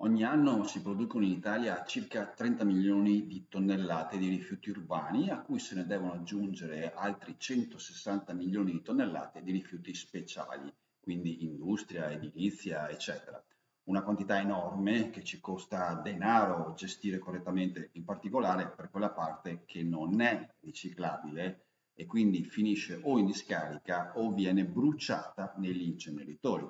Ogni anno si producono in Italia circa 30 milioni di tonnellate di rifiuti urbani, a cui se ne devono aggiungere altri 160 milioni di tonnellate di rifiuti speciali, quindi industria, edilizia, eccetera. Una quantità enorme che ci costa denaro gestire correttamente, in particolare per quella parte che non è riciclabile e quindi finisce o in discarica o viene bruciata negli inceneritori.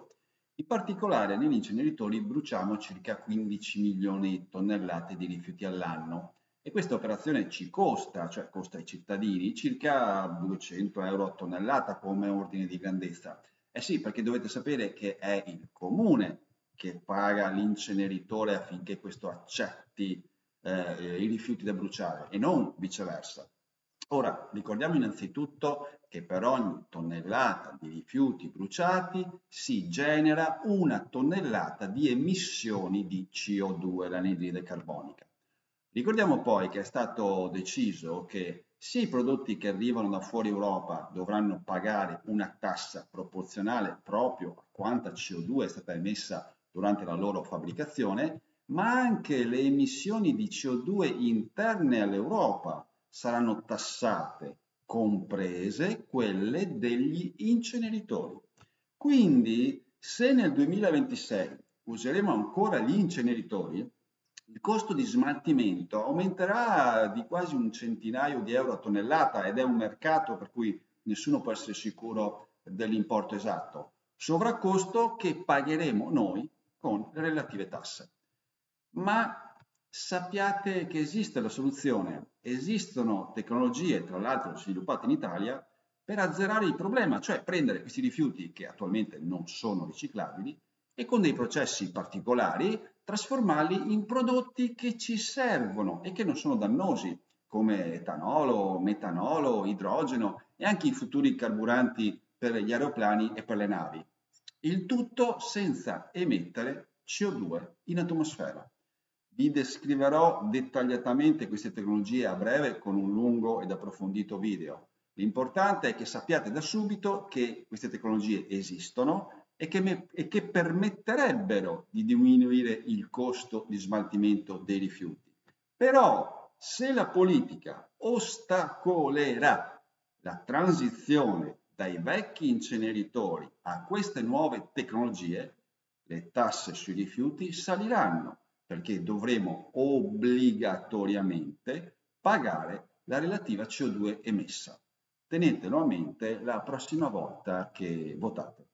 In particolare negli inceneritori bruciamo circa 15 milioni di tonnellate di rifiuti all'anno e questa operazione ci costa, cioè costa ai cittadini, circa 200 euro a tonnellata come ordine di grandezza. Eh sì, perché dovete sapere che è il comune che paga l'inceneritore affinché questo accetti eh, i rifiuti da bruciare e non viceversa. Ora, ricordiamo innanzitutto che per ogni tonnellata di rifiuti bruciati si genera una tonnellata di emissioni di CO2, l'anidride carbonica. Ricordiamo poi che è stato deciso che sia i prodotti che arrivano da fuori Europa dovranno pagare una tassa proporzionale proprio a quanta CO2 è stata emessa durante la loro fabbricazione, ma anche le emissioni di CO2 interne all'Europa saranno tassate, comprese quelle degli inceneritori. Quindi, se nel 2026 useremo ancora gli inceneritori, il costo di smaltimento aumenterà di quasi un centinaio di euro a tonnellata ed è un mercato per cui nessuno può essere sicuro dell'importo esatto. Sovraccosto che pagheremo noi con le relative tasse. Ma sappiate che esiste la soluzione, esistono tecnologie, tra l'altro sviluppate in Italia, per azzerare il problema, cioè prendere questi rifiuti che attualmente non sono riciclabili e con dei processi particolari trasformarli in prodotti che ci servono e che non sono dannosi, come etanolo, metanolo, idrogeno e anche i futuri carburanti per gli aeroplani e per le navi. Il tutto senza emettere CO2 in atmosfera. Vi descriverò dettagliatamente queste tecnologie a breve con un lungo ed approfondito video. L'importante è che sappiate da subito che queste tecnologie esistono e che, me, e che permetterebbero di diminuire il costo di smaltimento dei rifiuti. Però se la politica ostacolerà la transizione dai vecchi inceneritori a queste nuove tecnologie, le tasse sui rifiuti saliranno perché dovremo obbligatoriamente pagare la relativa CO2 emessa. Tenetelo a mente la prossima volta che votate.